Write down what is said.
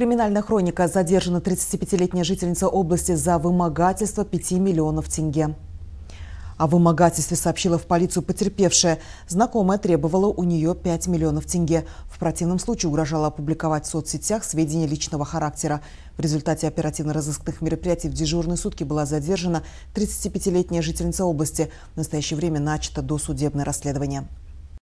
Криминальная хроника. Задержана 35-летняя жительница области за вымогательство 5 миллионов тенге. О вымогательстве сообщила в полицию потерпевшая. Знакомая требовала у нее 5 миллионов тенге. В противном случае угрожала опубликовать в соцсетях сведения личного характера. В результате оперативно-розыскных мероприятий в дежурные сутки была задержана 35-летняя жительница области. В настоящее время начато досудебное расследование.